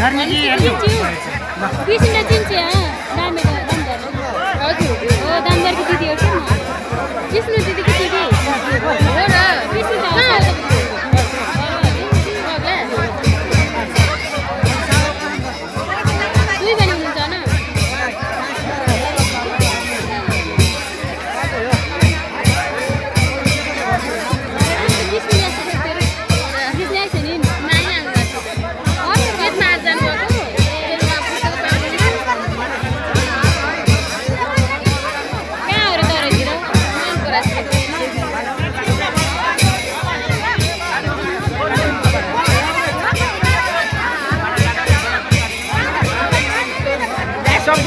धर्मजी हेर्नु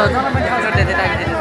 らどんな風にハードル出てあげて